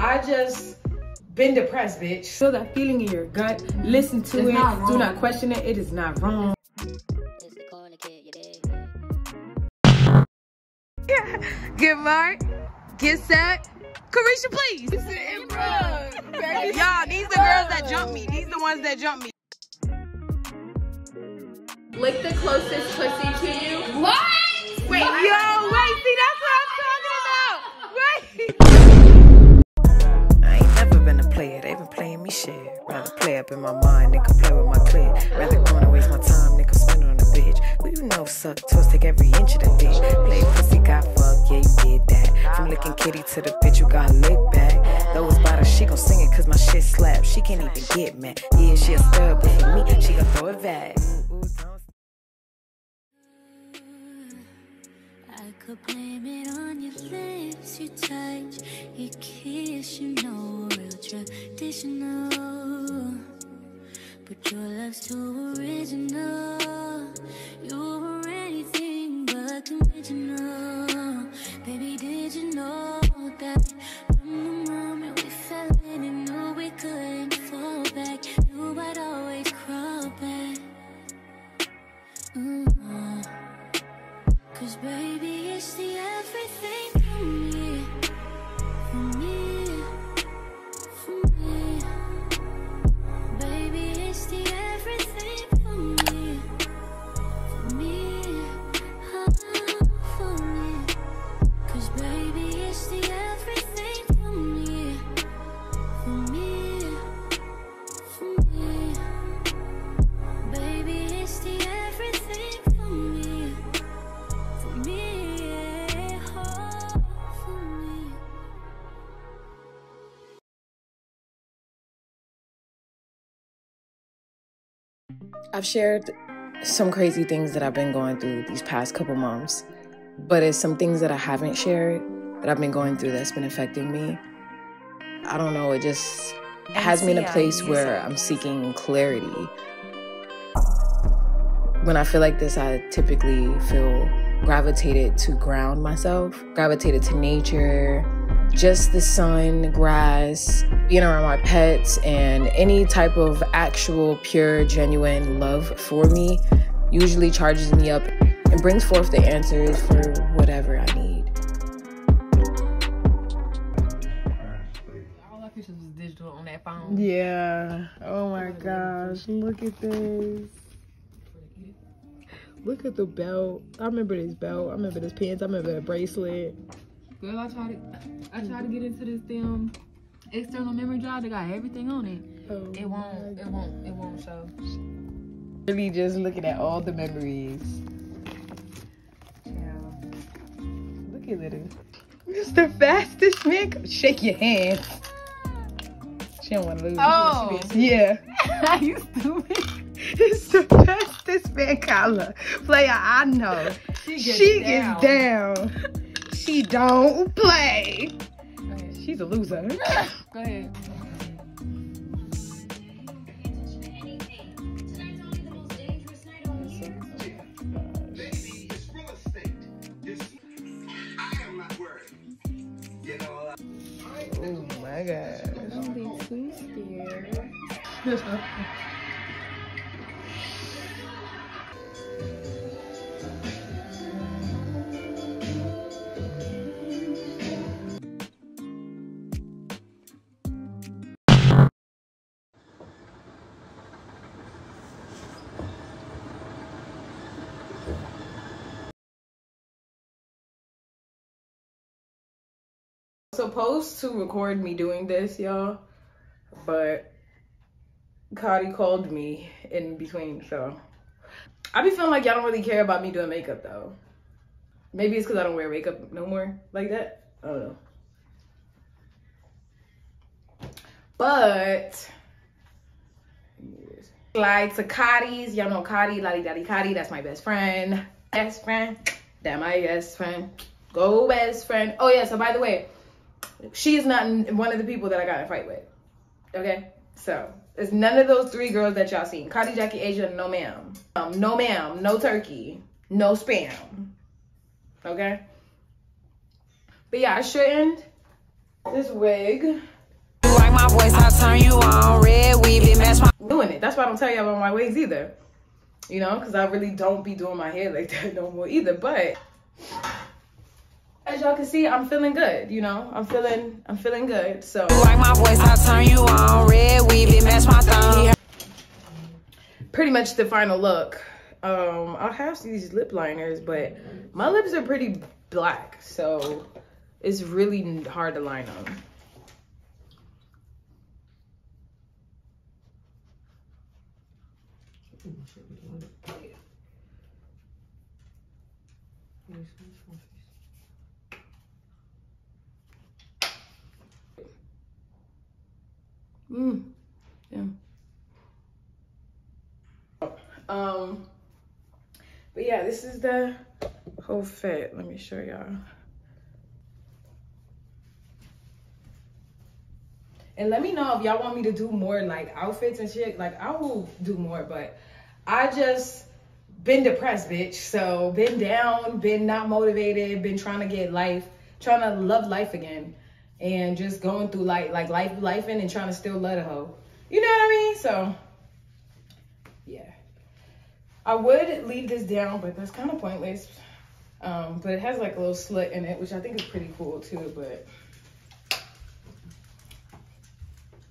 I just been depressed, bitch. Feel that feeling in your gut. Listen to It's it. not Do not question it. It is not wrong. Get mark. Get set. Caresha, please. Y'all, these are the girls that jump me. These the ones that jump me. Lick the closest pussy to you. What? Wait, yo, wait, see, that's up in my mind can play with my clit. Rather gonna waste my time can spend it on a bitch. Who you know suck toast, take every inch of that bitch. Play pussy, got fucked, yeah, you did that. From licking kitty to the bitch, you got licked back. Those bottles, she gon' sing it cause my shit slap. She can't even get mad. Yeah, she a stud, but for me, she gon' throw it back. I could blame it on your lips, your touch, your kiss, you know, real traditional. But your love's too original. You were anything but conventional. Baby, did you know I've shared some crazy things that I've been going through these past couple months, but it's some things that I haven't shared that I've been going through that's been affecting me. I don't know, it just has me in a place where I'm seeking clarity. When I feel like this, I typically feel gravitated to ground myself, gravitated to nature, just the sun, grass, being around my pets, and any type of actual, pure, genuine love for me usually charges me up and brings forth the answers for whatever I need. All our pictures was digital on that phone. Yeah. Oh my gosh. Look at this. Look at the belt. I remember this belt. I remember this pants. I remember the bracelet. Girl, I tried to, I tried to get into this damn external memory drive. They got everything on it. Oh It won't. It won't. It won't show. Really just looking at all the memories. Yeah. Look at it. Oh. It's the fastest man. Shake your hand. She don't want to lose. Oh. Yeah. How you stupid. It's the fastest man collar player I know. She She gets gets down. She don't play. She's a loser. Go ahead. Oh my god. Don't be too scared. supposed to record me doing this, y'all, but Cody called me in between, so I be feeling like y'all don't really care about me doing makeup though. Maybe it's because I don't wear makeup no more like that. I don't know. But slide to Cotty's. Y'all know Cotty, Lottie Daddy Cotty. That's my best friend. Best friend. That my best friend. Go best friend. Oh yeah, so by the way, she is not one of the people that I got in a fight with. Okay? So it's none of those three girls that y'all seen. Cotty, Jackie, Asia, no ma'am. Um, no ma'am, no turkey, no spam. Okay? But yeah, I shouldn't This wig. You like my voice, I turn you on. Red weave, it match my Doing it. That's why I don't tell you about my wigs either. You know, because I really don't be doing my hair like that no more either. But as y'all can see, I'm feeling good. You know, I'm feeling, I'm feeling good. So like my voice, I turn you on. Red weave, it match my thumb. pretty much the final look. Um, I have these lip liners, but my lips are pretty black, so it's really hard to line them. Mm. Yeah. Um, but yeah, this is the whole fit. Let me show y'all. And let me know if y'all want me to do more like outfits and shit. Like I will do more, but I just been depressed, bitch. So been down, been not motivated, been trying to get life, trying to love life again. And just going through like like life life in and trying to still let a hoe. You know what I mean? So yeah. I would leave this down, but that's kind of pointless. Um, but it has like a little slit in it, which I think is pretty cool too, but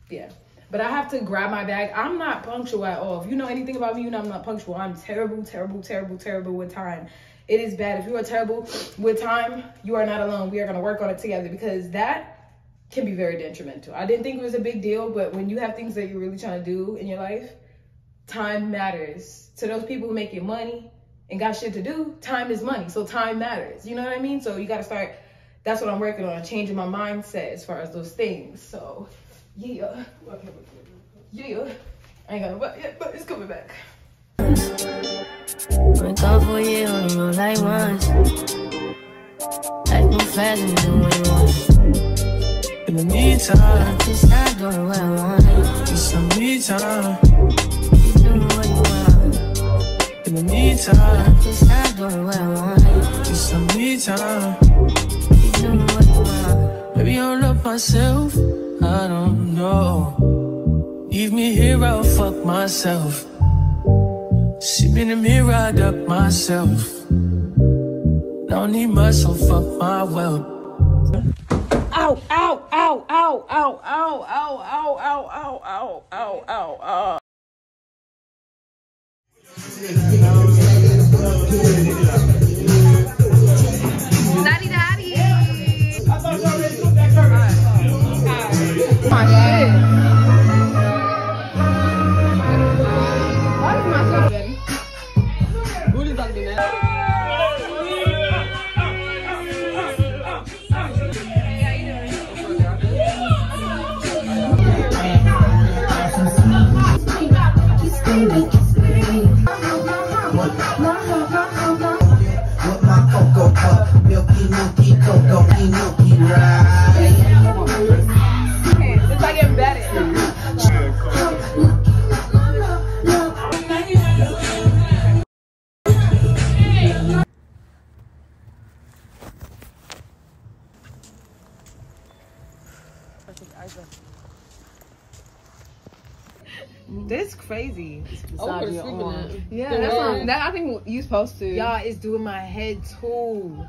yeah. But I have to grab my bag. I'm not punctual at all. If you know anything about me, you know I'm not punctual. I'm terrible, terrible, terrible, terrible with time. It is bad. If you are terrible with time, you are not alone. We are gonna work on it together because that can be very detrimental. I didn't think it was a big deal, but when you have things that you're really trying to do in your life, time matters. To those people who making money and got shit to do, time is money. So time matters. You know what I mean? So you gotta start, that's what I'm working on, changing my mindset as far as those things. So yeah. Yeah. I ain't gonna but yeah, but it's coming back. Been gone for year, only like once. Life move fast and you do what you. In the meantime, Just not doing what I want. just some me time. Keep doing what you want. In the meantime, Just not doing what I want. just some me time. Keep doing what you want. Maybe I love myself. I don't know. Leave me here, I'll fuck myself. See me in the mirror, I duck myself. Don't need muscle, fuck my wealth. Ow, ow, ow, ow, ow, ow, ow, ow, ow, ow, ow, ow, ow, ow. Daddy, daddy. With This crazy. Yeah, that's what, that I think you're supposed to. Y'all is doing my head too.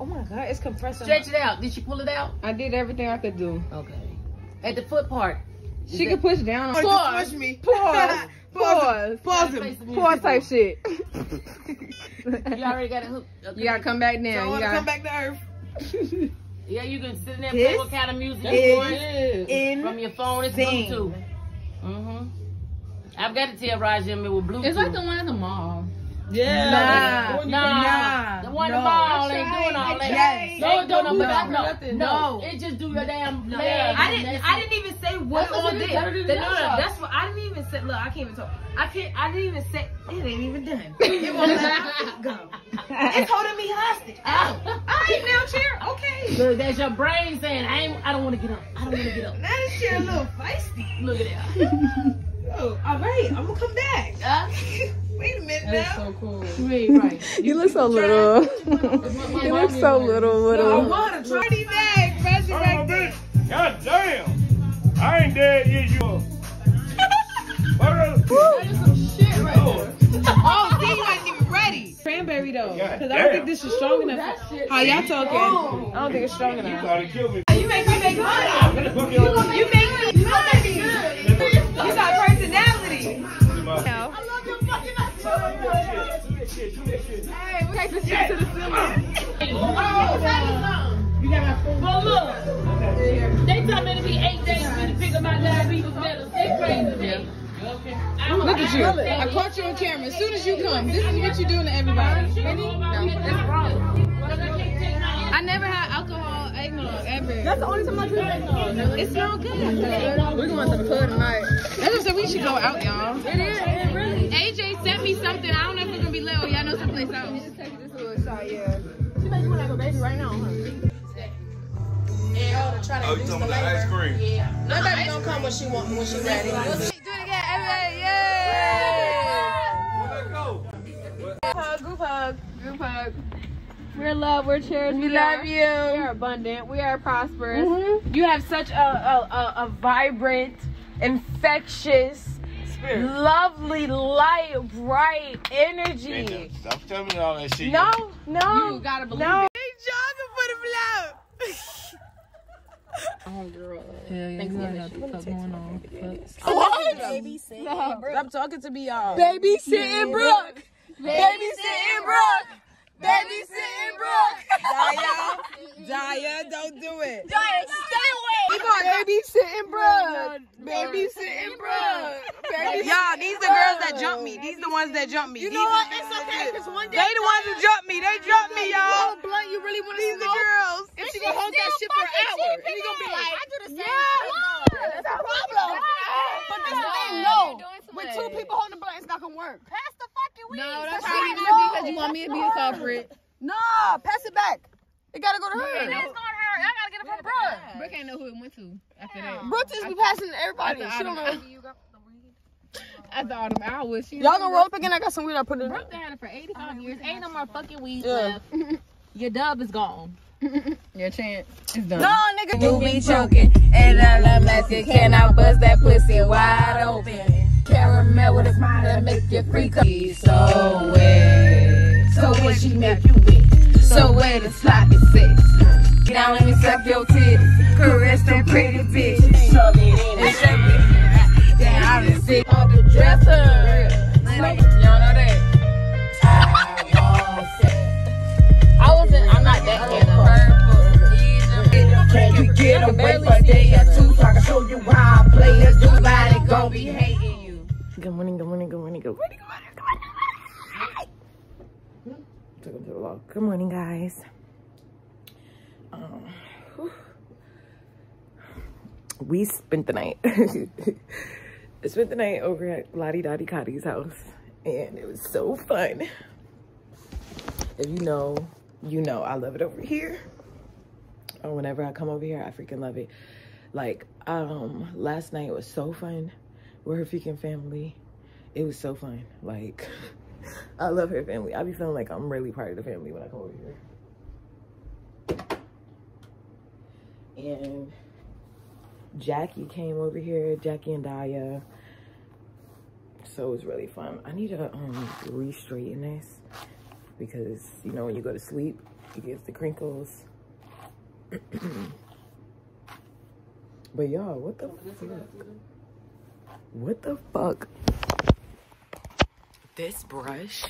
Oh my god, it's compressing. Stretch it out. Did she pull it out? I did everything I could do. Okay. At the foot part. She could push down on Pause. me. Pause. Pause. Pause him. Pause type shit. You already got a hook. okay. You gotta come back down. You gotta come back to earth. Yeah, you can sit in there and play what kind of music you is want In from your phone. It's Insane. Bluetooth. Mm-hmm. I've got to tell Roger it with Bluetooth. It's like the one at the mall. Yeah. Nah, Nah. the one the mall ain't doing all that. Yes. Don't do No. Nothing. no, it just do your damn leg. I didn't. I didn't even say what all did. is. Better than The- No, no, that's what I didn't even say. Look, I can't even talk. I can't. I didn't even say. It ain't even done. It won't let go. It's holding me hostage. Oh. Ow. All right, now chair. Okay. Look, that's your brain saying, I ain't, I don't want to get up. I don't want to get up. Now this chair a little feisty. Look at that. Oh, all right. I'm gonna come back. Huh? Wait a minute now. cool. Right, right. You look so little. you look so little, little. I little. want to try these bags. Press it back there. God damn! I ain't dead yet, you. What That is some shit right there. Oh, see, you ain't even ready. Cranberry though, because I don't think this is strong enough. How y'all talking? I don't think it's strong enough. You enough. trying to kill me. You make me make money. I'm gonna fuck you up. You make me, you make me good. You got personality. Hey, we take this shit to the ceiling. Oh, you got my phone. Well, look. They told me to be eight days to pick up my diabetes medicine. They crazy me. Look at you. I caught you on camera. As soon as you come, this is what you're doing to everybody. I never had alcohol eggnog ever. That's the only time I drink eggnog. It smells good. We're going to the club tonight. That's what I said. We should go out, y'all. It is. It really. AJ sent me something. I don't know if it's gonna be lit or y'all know someplace else. Just take this little shot, yeah. She makes me like a baby right now, huh? Yeah. Oh, you talking about the ice cream? No baby gonna come when she want when she ready. Do it again, everybody. Yay! Hug, group hug. Group hug. We're loved. We're cherished. We are- love We you. We are abundant. We are prosperous. Mm-hmm. You have such a a, a, a vibrant, infectious, lovely, light, bright energy. Stop telling me all that shit. No, no, You gotta believe no. it. They jogging for the flow. Oh, girl. Yeah, yeah, you gotta have the fuck going on. Stop talking to me, y'all. Babysitting Brooke. Babysitting Brooke. Babysitting Brooke. Daya, Daya, don't do it. Daya, stay away. Keep on babysitting Brooke. Babysitting Brooke. Y'all, these the girls that jump me. These the ones that jump me. You know what? It's okay because one day they the ones who jump me. They jump me, y'all. Blunt, you really want to These the girls. And she gonna hold that shit for an hour. And you gonna be like, I do the same. Yeah, that's a problem. But that's the thing, no. With two people holding the blunt, it's not gonna work. Pass the fucking weed. No, that's not even because you want me to be a culprit. Nah, pass it back. It gotta go to her. It's going to her. I gotta get it from Brooke. Brooke ain't know who it went to after that. Brooke just be passing to everybody. After She don't know. Autumn- After all them hours, she Y'all gonna roll up again? I got some weed I put in. Brooke done had it for 85 years. Ain't no more fucking weed left. Your dub is gone. Your chance is done. No, nigga. You be choking, and I love asking, can I bust that pussy wide open? Caramel with a smile that make you freak up. So wet, so when she make you wet, so wet the sloppy sex. Get down, let me suck your titties, caress them pretty bitches, shove it in and shake it down and sit on the dresser. Y'all know that. I. I. Can you get away a day or two so I can show you how I play it? Nobody gon' be hating. Good morning, good morning, good morning, good morning, good morning, good morning. Took to the vlog. Good morning, guys. Um, we spent the night. I spent the night over at Lottie Dottie Cotty's house, and it was so fun. If you know, you know, I love it over here. Or whenever I come over here, I freaking love it. Like, um, last night was so fun with her freaking family. It was so fun. Like, I love her family. I be feeling like I'm really part of the family when I come over here. And Jackie came over here, Jackie and Daya. So it was really fun. I need to um re-straighten this because you know when you go to sleep, it gets the crinkles. but y'all, what the fuck? What the fuck? This brush,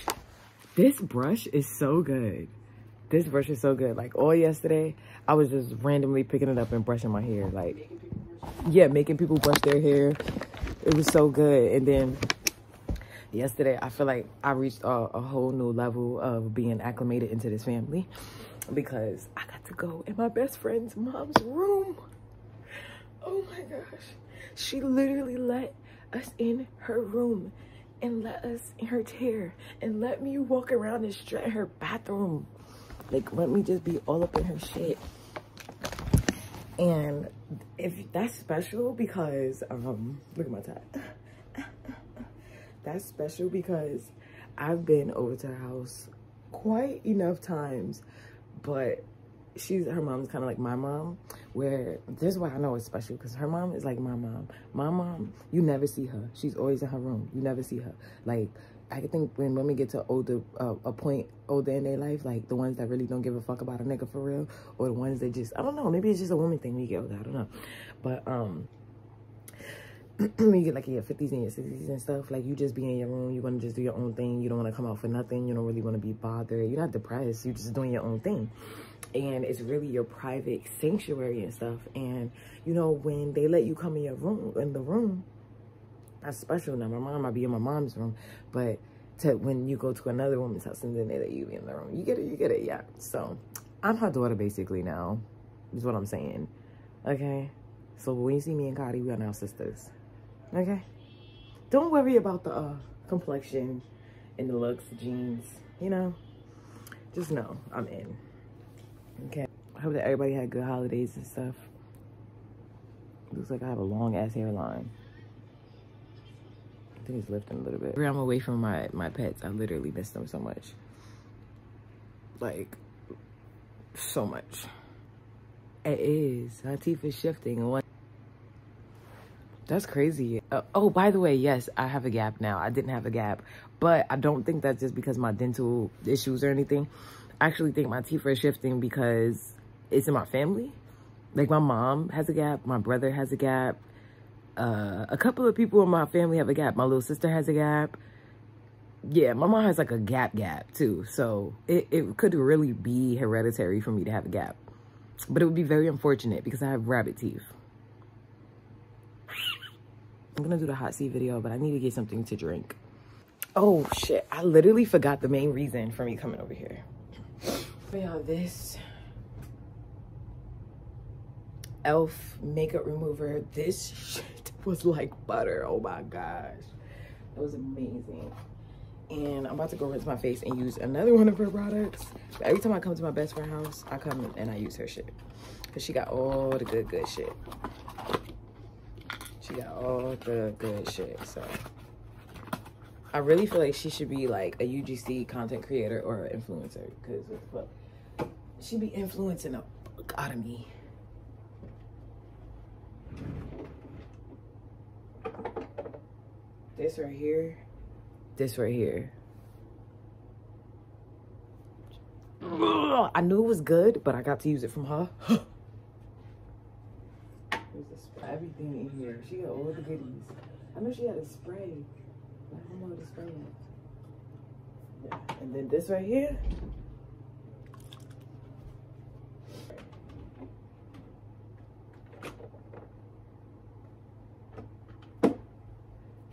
this brush is so good. This brush is so good. Like all yesterday, I was just randomly picking it up and brushing my hair. Like, yeah, making people brush their hair. It was so good. And then yesterday, I feel like I reached a, a whole new level of being acclimated into this family because I got to go in my best friend's mom's room. Oh my gosh. She literally let us in her room and let us in her chair and let me walk around and strut her bathroom. Like, let me just be all up in her shit. And if that's special because, um, look at my tie. that's special because I've been over to her house quite enough times, but she's, her mom's kind of like my mom, where this is why I know it's special because her mom is like my mom. My mom, you never see her. She's always in her room. You never see her. Like I think when women get to older uh, a point older in their life, like the ones that really don't give a fuck about a nigga for real, or the ones that just I don't know. Maybe it's just a woman thing we get older. I don't know, but um. when you get like in your 50s and your 60s and stuff, like you just be in your room, you want to just do your own thing. You don't want to come out for nothing. You don't really want to be bothered. You're not depressed. You're just doing your own thing. And it's really your private sanctuary and stuff. And, you know, when they let you come in your room, in the room, that's special. Now, my mom might be in my mom's room, but to when you go to another woman's house and then they let you be in the room, you get it, you get it, yeah. So, I'm her daughter basically now, is what I'm saying. Okay? So, when you see me and Cardi, we are now sisters. Okay? Don't worry about the uh, complexion and the looks, the jeans, you know? Just know I'm in. Okay? I hope that everybody had good holidays and stuff. Looks like I have a long ass hairline. I think it's lifting a little bit. I'm away from my, my pets. I literally miss them so much. Like, so much. It is. My teeth is shifting. And one that's crazy. Uh, oh, by the way, yes, I have a gap now. I didn't have a gap, but I don't think that's just because my dental issues or anything. Actually think my teeth are shifting because it's in my family. Like my mom has a gap, my brother has a gap. Uh, a couple of people in my family have a gap. My little sister has a gap. Yeah, my mom has like a gap gap too. So it, it could really be hereditary for me to have a gap. But it would be very unfortunate because I have rabbit teeth. I'm gonna do the hot seat video, but I need to get something to drink. Oh shit, I literally forgot the main reason for me coming over here. Y'all, this e.l.f. makeup remover, this shit was like butter. Oh my gosh. It was amazing. And I'm about to go rinse my face and use another one of her products. Every time I come to my best friend house, I come and I use her shit. Cause she got all the good, good shit. She got all the good shit. So I really feel like she should be like a UGC content creator or influencer. Cause what? She be influencing the fuck out of me. This right here. This right here. Ugh, I knew it was good, but I got to use it from her. There's a spray, everything in here. She got all the goodies. I know she had a spray. I don't know the spray. Yeah. And then this right here.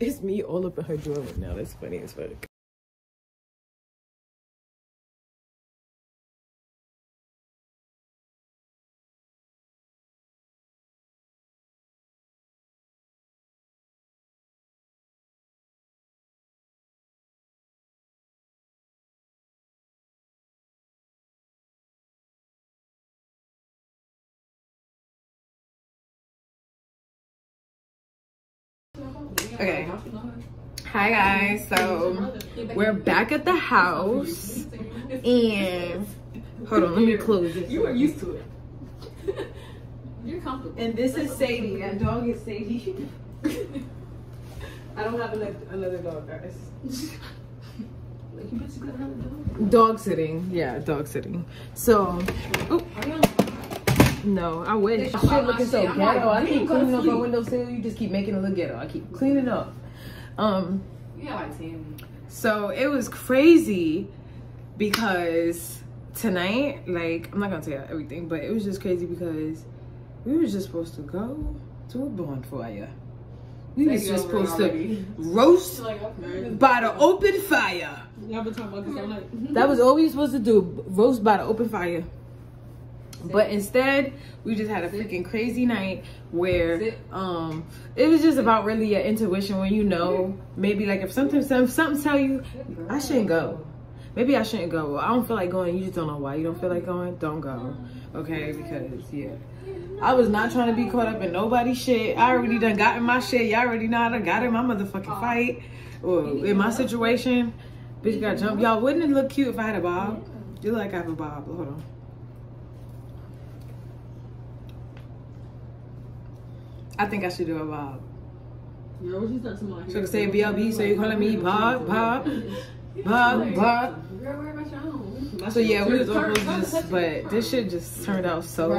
It's me all up in her right now. That's funny as fuck. Okay. Hi guys. So we're back at the house and hold on, let me close this. You are used to it. You're comfortable. And this is Sadie. That dog is Sadie. I don't have another, another dog, guys. Like you basically got another dog Dog sitting. Yeah, dog sitting. So, oh, no, I wish. Shit looking so ghetto. I keep cleaning up my windowsill. You just keep making it look ghetto. I keep cleaning up. Um, Yeah, like 10. so it was crazy because tonight, like, I'm not gonna tell you everything, but it was just crazy because we were just supposed to go to a bonfire. We was just supposed to roast by the open fire. Y'all been talking about this all night. That was all we were supposed to do, roast by the open fire. But instead, we just had a freaking crazy night where um it was just about really your intuition when you know maybe like if something some something tell you I shouldn't go. Maybe I shouldn't go. I don't feel like going. You just don't know why. You don't feel like going. Don't go. Okay? Because yeah. I was not trying to be caught up in nobody's shit. I already done got in my shit. Y'all already know I done got in my motherfucking fight. Or in my situation. Bitch got jumped. Y'all wouldn't it look cute if I had a bob? You look like I have a bob. Hold on. I think I should do a Bob. Yo, what you start tomorrow? So I say BLB, so you calling me Bob, Bob, Bob, Bob. Girl, worry about your own. So yeah, we was supposed to, but this shit just turned out so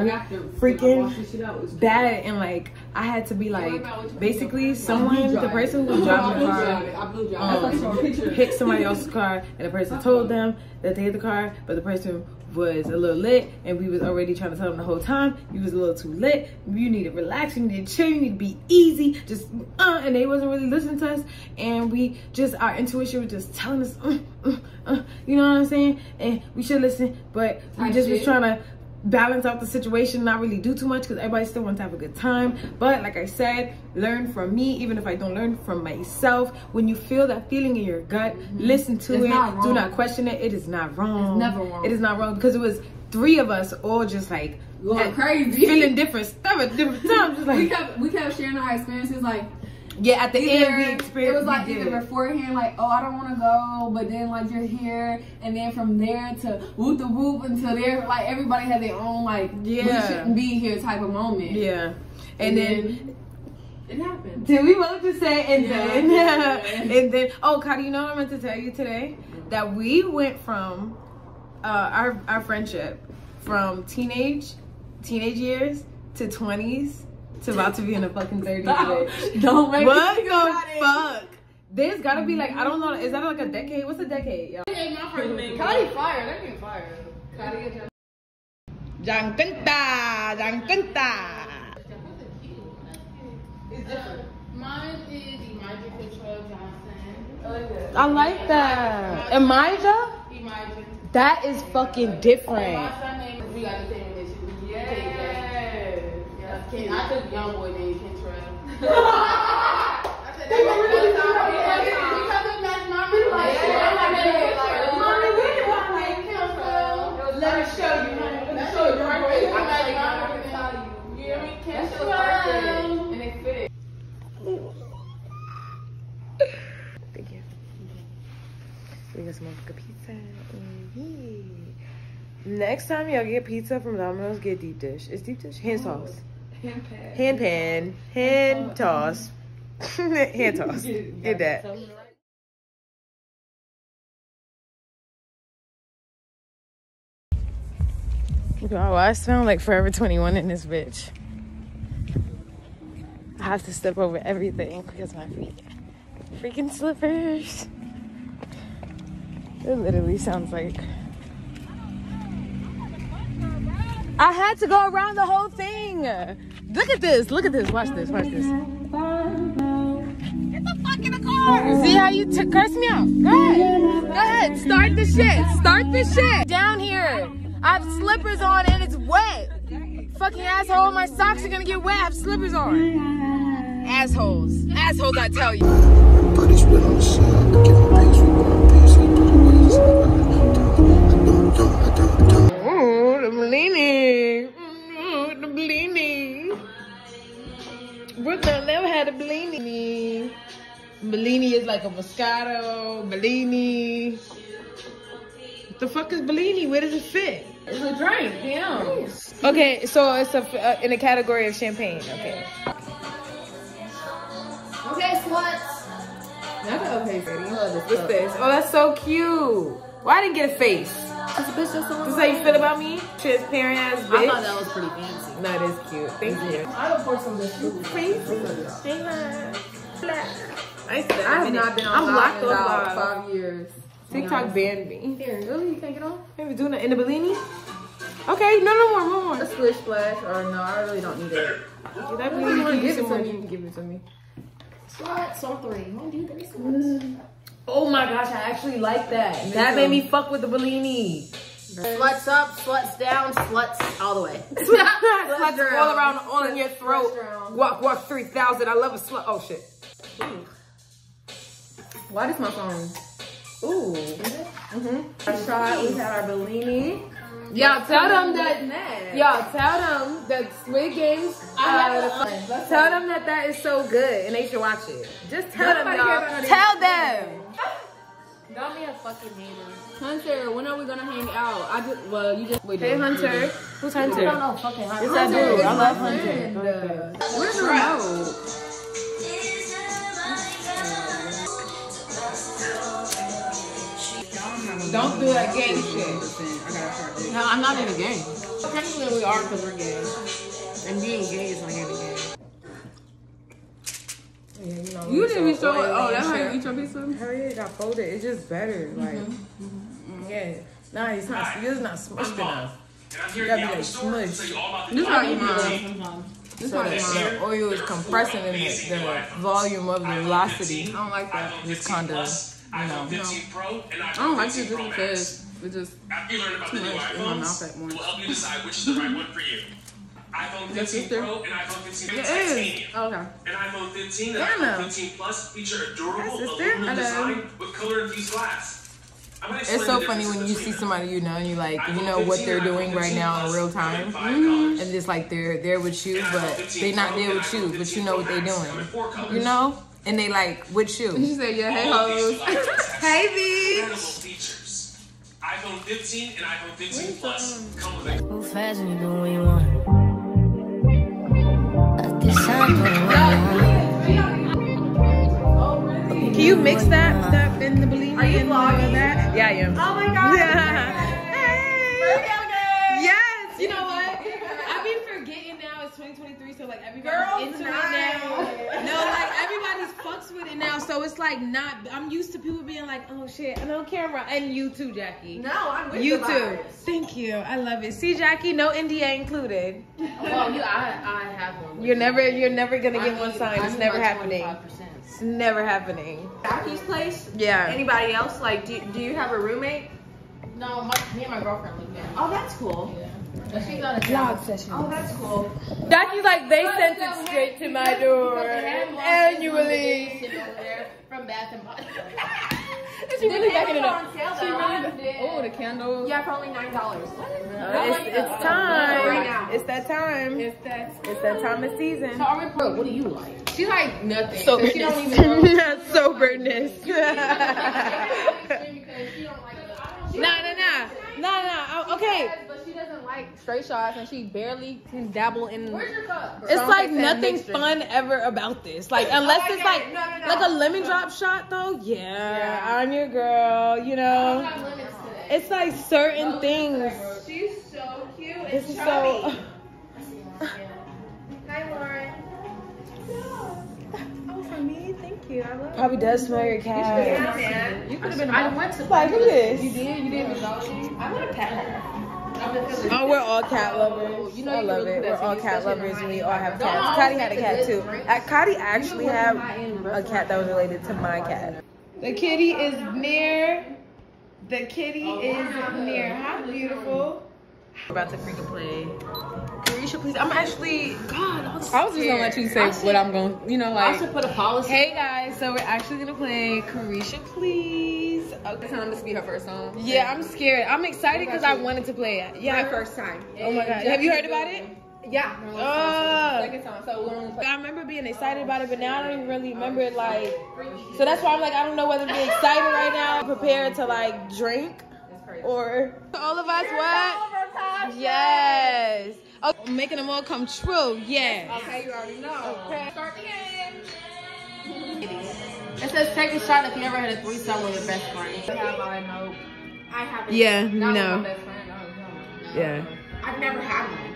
freaking bad, and like I had to be like, basically, someone, the person who was driving the car, um, hit somebody else's car, and the person told them that they hit the car, but the person was a little lit, and we was already trying to tell them the whole time you was a little too lit. You need to relax, you need to chill, you need to be easy, just uh, and they wasn't really listening to us, and we just our intuition was just telling us, uh, uh, uh, you know what I'm saying, and we should listen, but we just was trying to balance out the situation, not really do too much because everybody still wants to have a good time. But like I said, learn from me, even if I don't learn from myself. When you feel that feeling in your gut, mm-hmm. listen to It's it. not Do not question it. It is not wrong. It's never wrong. It is not wrong because it was three of us all just like Going crazy. feeling different stuff at different times. Just like we kept we kept sharing our experiences like yeah, at the either, end we experienced. it was like we either did. beforehand like oh I don't want to go but then like you're here and then from there to whoop the whoop until there like everybody had their own like Yeah. we shouldn't be here type of moment yeah, And and, then. it happened Did we both just say and Yeah. then Yeah. and then oh Kari, you know what I meant to tell you today? That we went from uh, our our friendship from teenage teenage years to twenties to about to be in the fucking thirties. bitch. don't make What me think about the fuck? There's gotta be like I don't know. Is that like a decade? What's a decade? Yo? Cardi fire that nigga fire Cardi Jankanta, Jankanta. Mine is Imagine Control Johnson. I like that. Amija? Imagine. That is fucking different. My son name, we got the same initials. Yes. Yes. Ken, I took young boy named Kentrell. I said, that's because of Matt's mom is like, mommy, where do I like Kentrell? Let me show you, honey. Let me show you. I'm like, mom, I can tell you. You hear me? Kentrell. And it fit. Thank you. We got some motherfucking pizza. Mm, yeah. Next time y'all get pizza from Domino's, get deep dish. It's deep dish? Hand toss. Hand pan. Hand hand toss. Hand toss. Get that. Oh, I sound like Forever 21 in this bitch. I have to step over everything because my feet freaking slippers. It literally sounds like I had to go around the whole thing. Look at this. Look at this. Watch this. Watch this. Get the fuck in the car. See how you t- curse me out? Go ahead. Go ahead. Start the shit. Start the shit. Down here. I have slippers on and it's wet. Fucking asshole. My socks are gonna get wet. I have slippers on. Assholes. Assholes, I tell you. But it's real on the side. I give him peace, we want peace. He put the ways I don't, don't, I don't, don't. Ooh, the Bellini. Ooh, the Bellini. Brooklyn never had a Bellini. Bellini is like a Moscato. Bellini. What the fuck is Bellini? Where does it fit? It's a drink, damn. Okay, so it's a, uh, in a category of champagne. Okay. okay sluts That's okay, Sadie. What's this? Oh, that's so cute. Why I didn't get a face? This bitch just This is how you feel about me? Transparent ass bitch. I thought that was pretty fancy No, it is cute. Thank you. I would pour some of this too. Say hi. I, I have not been on I'm locked in off about five years. TikTok banned me. Here, really? You can't get on? Maybe doing it in the Bellini? Okay, no, no more, no more. A splish splash, or no, I really don't need it. Did I you really wanna give you it some more? to You me? can give it to me. Sluts on three. One, two, three, sluts. Mm. Oh my gosh, I actually like that. That made me fuck with the Bellini. Sluts up, sluts down, sluts all the way. Sluts down. all around, on in your throat. Walk, walk 3000. I love a slut. Oh shit. Why does my phone? Ooh. Mm-hmm. Our shot, we had our Bellini. Y'all tell them that. Mad. Y'all tell them that Squid Games. Uh, Let's tell them that that is so good and they should watch it. Just tell them, Nobody care y'all. about how Tell them. Got me a fucking hater. Hunter, when are we gonna hang out? I just well, you just wait. Hey Hunter. Who's Hunter? I don't know fucking Hunter. Yes, I do. I love Hunter. friend. Go. Where's the remote? Don't do that gay shit. No, I'm not in a game. Technically, we are because we're gay. And being gay is like any gay. Yeah, you know, You didn't even so show it. Oh, that's how you eat your pizza. Hell yeah, it got folded. It's just better. Mm-hmm. Like, mm-hmm. yeah. Nah, it's not. It's not smushed enough. You gotta be like smushed. This is how you mine. This is So how that you the oil is compressing in the, the volume of the velocity. I don't like that. Just kind of, you know. I don't like it just because it's just After you learn about too much in my mouth iPhones, at once. we'll help you decide which is the right one for you. iPhone 15 sister. Pro and iPhone 15 It Titanium. is. Okay. And iPhone 15 and Yeah, iPhone 15 Plus feature a durable aluminum design with color-infused glass. I'm gonna explain It's so funny when you see somebody you know and you like you know what they're doing right now in real time, and it's like they're there with you, but they're not there with you, but you know what they're doing, you know, and they like with you. She said, "Yeah, hey All of these hoes." Hey, incredible bitch. iPhone 15 and iPhone 15 Plus um, come with Move fast and you do what you want. Can you mix that that in the believe Are you vlogging that? Yeah, I am. Oh my god. Hey. 23, so like everybody's into it now. no, like everybody's fucks with it now, so it's like not. I'm used to people being like, "Oh shit, I'm on camera," and you too, Jackie. No, I'm with you too. Thank you, I love it. See, Jackie, no NDA included. Well, you, I, I have one. You're never, you're never gonna get one signed. It's never happening. 25%. It's never happening. Jackie's place. Yeah. Anybody else? Like, do do you have a roommate? No, my, me and my girlfriend live there. Oh, that's cool. Yeah. But she's on a Vlog session. Oh, that's cool. Jackie's like, they sent it straight to my door annually. From Bath and Body. She really backing it up. She really- Oh, the candles. Yeah, for only nine dollars. Uh, it's, it's time. Right now. It's that time. It's that. It's that time of season. So are we pro? What do you like? She like nothing. So So she don't even know. soberness. because she don't like the- Nah, nah, nah, nah, nah. Oh, Okay, But she doesn't like straight shots, and she barely can dabble in. Where's your cup? it's like take nothing fun ever about this. Like oh, unless it's like No, no, no. like a lemon drop shot though. Yeah, I'm your girl. You know, have limits today. it's like certain things. She's so cute. This is so. Hi, Lauren. Oh, for me, thank you. I love. Probably does smell your cat. Yeah. You could have been. I went to. Like, look at this. You did. You did mythology. I want to pet her. Oh, we're all cat lovers. You know I you love it. We're all cat lovers, and we all have cats. always Cotty had a cat too. good Uh, Cotty actually have a cat that was related to my cat. The kitty is near. The kitty is near. How beautiful. We're about to freaking play. Caresha, please. I'm actually. God, I was, I was just gonna let you say what I'm going. to You know, like. I should put a policy. Hey guys, so we're actually gonna play Caresha, please. Okay. time this be her first song. Yeah, I'm scared. I'm excited because I wanted to play it. Yeah. My first time. Oh my god. Have you heard about it? Yeah. Oh. Second song, so we're only. I remember being excited about it, but now I don't even really oh, remember it. Like, so that's why I'm like, I don't know whether to be excited right now, prepared to like drink, or all of us what? Yes. Oh, making them all come true. Yeah. Okay, you already know. Okay. Start the game. It says take a shot if you ever had a threesome with your best friend. Have I know? I haven't. Yeah. Not with my No. best friend. Oh, no, no. Yeah. I've never had one.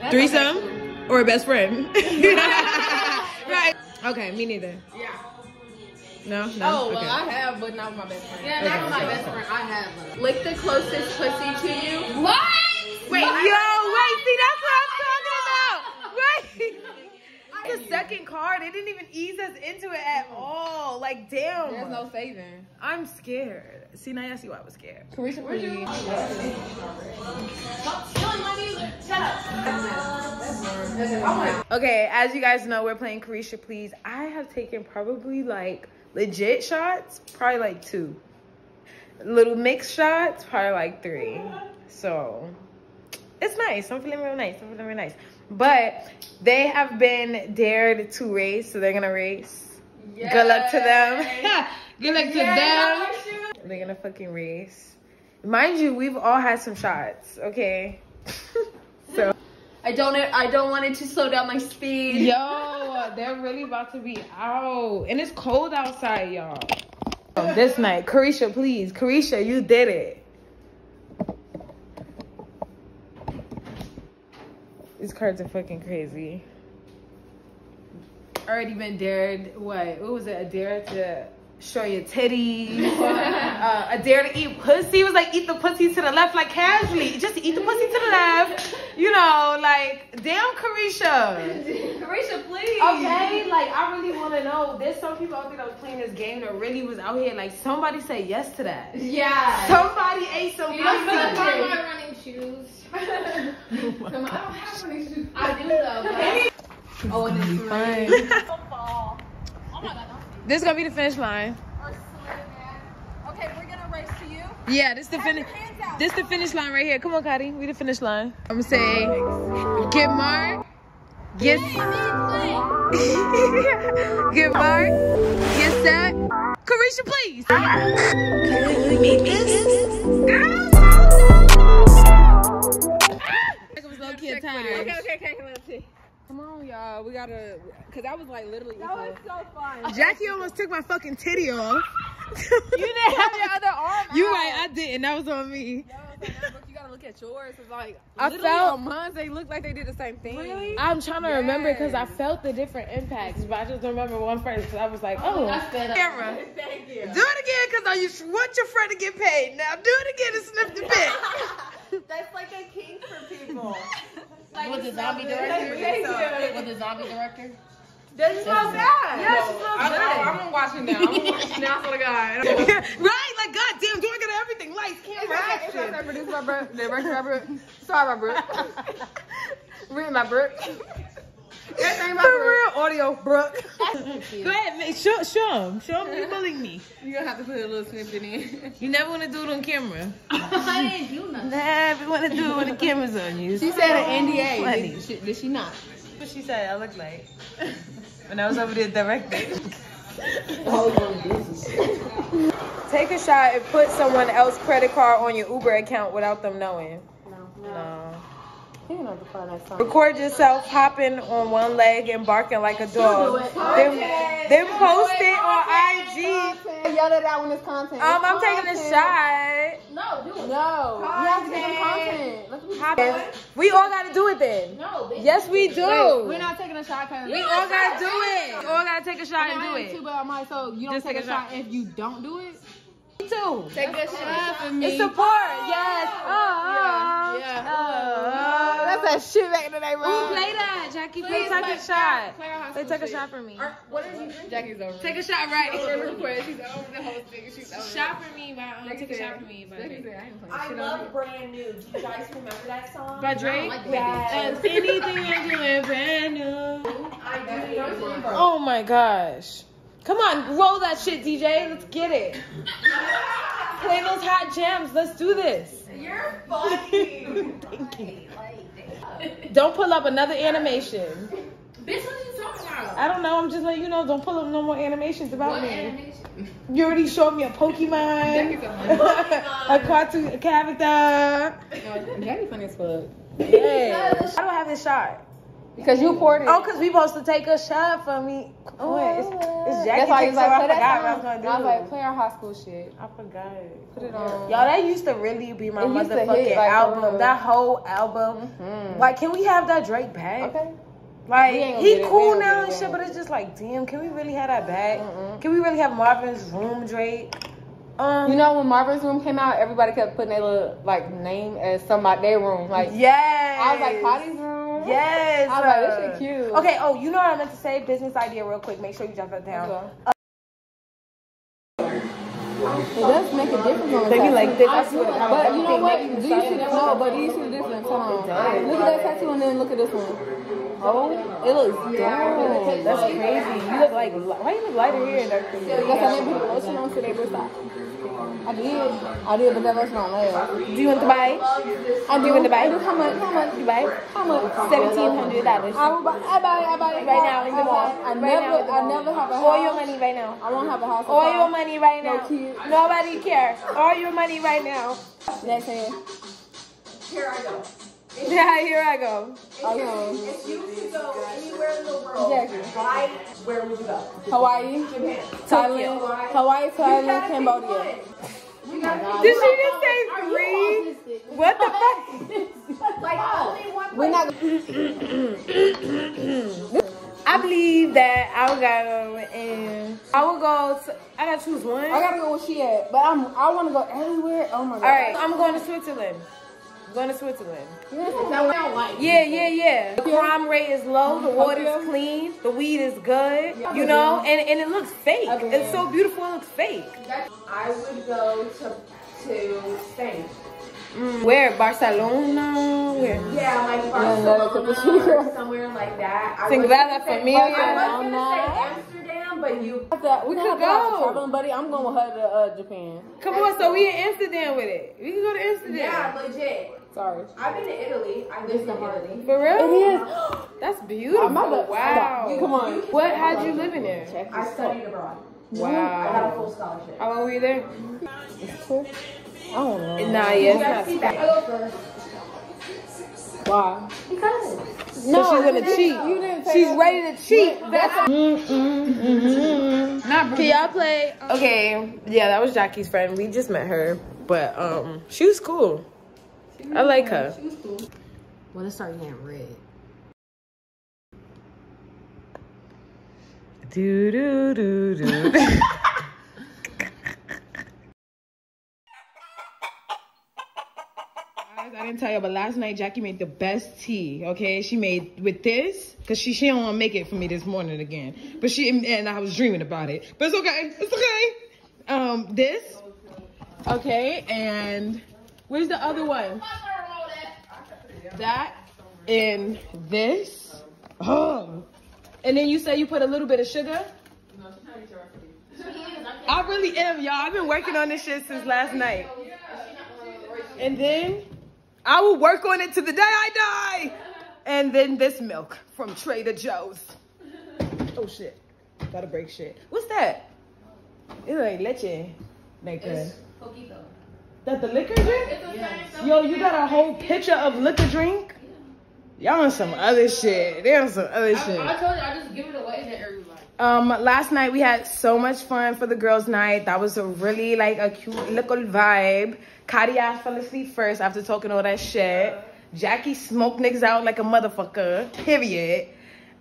That's Threesome or a best friend. right. Okay. Me neither. Yeah. No. No. Oh, well, okay. I have, but not with my best friend. Yeah, that's Okay. my best friend. I have one. Lick the closest pussy to you. What? Wait, Yo, wait, see, that's what I'm talking about. Right. The second card, they didn't even ease us into it at oh. all. Like, damn. There's no saving. I'm scared. See, now you see why I was scared. Caresha, please. Stop stealing my music. Shut up. Okay, as you guys know, we're playing Caresha Please. I have taken probably like legit shots, probably like two. Little mixed shots, probably like three. So it's nice. I'm feeling real nice. I'm feeling real nice. But they have been dared to race, so they're gonna race. Good luck to them. Good luck to them. They're gonna fucking race. Mind you, we've all had some shots, okay? so I don't. I don't want it to slow down my speed. Yo, they're really about to be out. And it's cold outside, y'all. This night. Caresha, please. Caresha, you did it. These cards are fucking crazy. Already been dared. What? What was it? A dare to show your titties. uh, a dare to eat pussy. It was like eat the pussy to the left, like casually. Just eat the pussy to the left. You know, like damn, Caresha. Caresha, please. Okay, like I really want to know. There's some people out there that was playing this game that really was out here. Like somebody say yes to that. Yeah. Somebody ate some You feel like my running shoes. Come on, I don't have running shoes. I do though. but- oh, and it's fine. This is gonna be the finish line. Okay, we're gonna race to you. Yeah, this the finish. This the finish line right here. Come on, Cotty. We the finish line. I'm gonna say, get Mark, get, get Mark, get set. Caresha, please. Was low key tired. Okay, okay, okay, let's see. Come on, y'all. We gotta, cause that was like literally. That was so fun. Jackie almost took my fucking titty off. You didn't have your other arm. You out. right, I didn't. That was on me. But you gotta look at yours. It's like I felt- on mine. They look like they did the same thing. Really? I'm trying to remember because I felt the different impacts, but I just remember one first. 'cause I was like, oh, that's better. camera. Thank you. Do it again because I you want your friend to get paid. Now do it again and snip the bit. That's like a kink for people. With the zombie director? With the zombie director? Does it smell bad? Yes, it smells I'm, good. I'm, I'm gonna watch it now. I'm gonna watch it now for the guy. right? Like, goddamn, do I get everything? Lights, camera, It's action. like produced by Brooke, directed by Brooke, starred by Brooke, written by Brooke. Everything by For Brooke. real, audio, Brooke. Go ahead, man. Show, show him. Show him you bullying me. You're gonna have to put a little snippet in. You never want to do it on camera. I didn't do nothing. Never want to do it when the camera's on you. She said an NDA. Funny. Did she, did she not? what she said I look like. When I was over there directing. Take a shot and put someone else's credit card on your Uber account without them knowing. No. No. Record yourself hopping on one leg and barking like a dog. Then, then post it on IG. Yell it out when it's content. Um, I'm It's taking a shot. No, do it. No, you have to give them content. Let's be Hopping. We all gotta do it then. No, bitch. Yes, we do. We're not taking a shot because We all gotta do it. We all gotta take a shot and do I too, it. but I might. So you don't Just take, take a a shot shot. if you don't do it. Me too. Take a shot for me. It's support. Yes. Oh, Yeah. oh. That's that shit back in the day, bro. Ooh, play that, Jackie. Play take a shot. Play our high Play school take a shot for me. What are you? Jackie's over. Take a shot right. Over request. She's over the whole thing. She's over. Shot for me, by um, take a shot for me, by Jackie Drake. said, I I love Brand New. Do you guys remember that song? By Drake. like Yes. Anything I'm doing brand new. I do. Oh my gosh. Come on, roll that shit, DJ. Let's get it. Play those hot jams. Let's do this. You're funny. Thank you. Don't pull up another animation. Bitch, what are you talking about? I don't know. I'm just letting you know. Don't pull up no more animations about What me. animation? You already showed me a Pokemon, a cartoon character. Jackie funny as fuck. Yeah. I don't have this shot. Because you poured it. Oh, cause we supposed to take a shot for me. Oh, it's, it's Jackie. That's why you Pick, was so like, I play forgot that what I was gonna do. I was like, play our high school shit. I forgot. Put it on. Y'all, that used to really be my It used to hit, motherfucking like, album. real. That whole album. Mhm. Like, can we have that Drake back? Okay. Like, We ain't gonna he get it. Cool now and shit, but it's just like, damn, can we really have that back? Mm-mm. Can we really have Marvin's Room Drake? Um, You know when Marvin's room came out, everybody kept putting their little like name as somebody their room. Like yeah, I was like Patty's room. Yes. I was like, this uh, shit cute. Okay, oh, you know what I meant to say? Business idea, real quick. Make sure you jot that down. Okay. It does make a difference on the They be like this, I swear to But you know what? Everything Do you see sense. the no? But do you see the difference? Hold on. Look at that tattoo and then look at this one. Oh, it looks dope. That's crazy. You look like why you look lighter here and darker here? Yes, I didn't put the lotion on today, but stop. I did. I did, but that lotion on last. Do you want to buy? I Do you want to buy? How much? How much? You buy? How much? Seventeen hundred dollars. I will buy. I buy. I buy it Right now in the mall. I Right never. now in the I never have a house. All your money right now. I won't have a house. All your money right No now. kids. Nobody care. All your money right now. Next hand. Here I go. Yeah, here I go. Okay. If you could go anywhere in the world, why? Where would you go? Hawaii, Japan. Thailand, Hawaii, Thailand, Cambodia. Oh Did she just say three? What the fuck? Like only one. We're not. I believe that I would go and I would go to, I gotta choose one. I gotta go where she at, but I'm. I want to go everywhere. Oh my god. All right, I'm going to Switzerland. I'm going to Switzerland. Yeah. Yeah, yeah, yeah. The crime rate is low. The water's clean. The weed is good. You know, and, and it looks fake. It's so beautiful. It looks fake. I would go to to Spain. Mm, where? Barcelona? Where? Yeah, like no, Barcelona it's a- somewhere like that. I was Sagrada gonna say- Familia. I was gonna say Amsterdam, but you. We could could go. go. Traveling buddy, I'm going with her to uh, Japan. Come on, so we in Amsterdam with it. We can go to Amsterdam. Yeah, legit. Sorry. I've been to Italy. I lived in Italy. For real? It is. That's beautiful. I'm about to- wow. Come on. What? How'd you live in there? I studied abroad. Wow. I got a full scholarship. How long were you there? I don't know. Nah, yeah, it's not. I go first. Why? Because. No, she's gonna cheat. You didn't say She's that. ready to cheat. That's Can y'all play? Okay, yeah, that was Jackie's friend. We just met her, but um, she was cool. I like her. Well, it started getting red. Do do do do. Guys, I didn't tell you, but last night Jackie made the best tea. Okay, she made with this because she she don't want to make it for me this morning again. But she and I was dreaming about it. But it's okay. It's okay. Um, this. Okay, and where's the other one? That and this. Oh, and then you say you put a little bit of sugar. I really am, y'all. I've been working on this shit since last night. And then I will work on it to the day I die. And then this milk from Trader Joe's. Oh shit. Gotta break shit. What's that? It's like leche. Like a, that the liquor drink? Yo, you got a whole picture of liquor drink? Y'all on some other shit. They on some other shit. I told you, I just give it away to everybody. Um, last night we had so much fun for the girls' night. That was a really like a cute little vibe. Kadia fell asleep first after talking all that shit. Jackie smoked niggas out like a motherfucker. Period.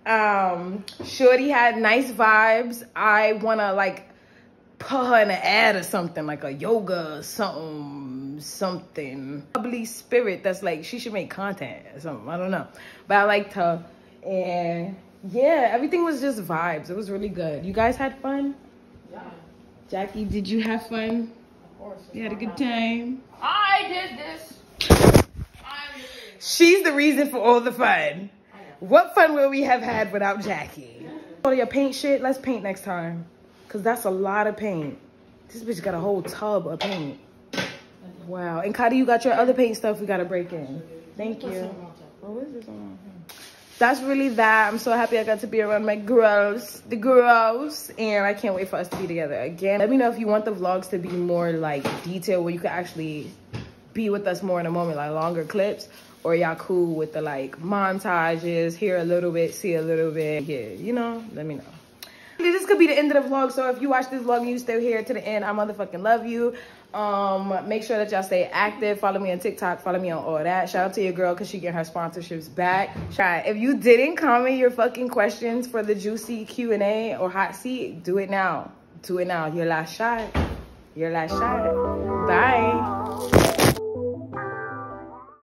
Um, Shorty had nice vibes. I wanna like put her in an ad or something like a yoga something something. Bubbly spirit that's like she should make content or something i don't know. But i liked her. And yeah everything was just vibes. It was really good. You guys had fun? Yeah. Jackie did you have fun? Of course. You had a good time? I did this. she's the reason for all the fun. What fun will we have had without jackie? Oh your paint shit? Let's paint next time because that's a lot of paint. This bitch got a whole tub of paint. Wow. And Kadi, you got your other paint stuff we gotta break in. Thank you. What is this that's really that. I'm so happy i got to be around my girls the girls and i can't wait for us to be together again. Let me know if you want the vlogs to be more like detailed where you can actually be with us more in a moment like longer clips or y'all cool with the like montages hear a little bit see a little bit yeah you know? Let me know this could be the end of the vlog so if you watch this vlog and you still here to the end i motherfucking love you. Um make sure that y'all stay active. Follow me on tiktok. Follow me on all that. Shout out to your girl because she get her sponsorships back. Try. if you didn't comment your fucking questions for the juicy q&a or hot seat do it now. Do it now. Your last shot. Your last shot. Bye